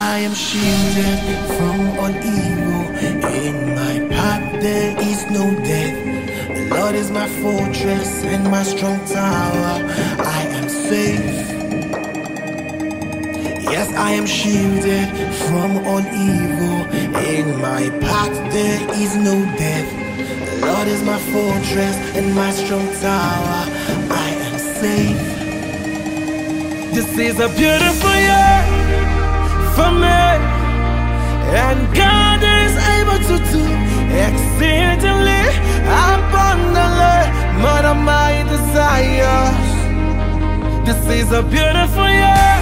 I am shielded from all evil. In my path there is no death. The Lord is my fortress and my strong tower. I Yes, I am shielded from all evil. In my path there is no death. The Lord is my fortress and my strong tower. I am safe. This is a beautiful year for me. And God is able to do exceedingly abundantly more than my desires. This is a beautiful year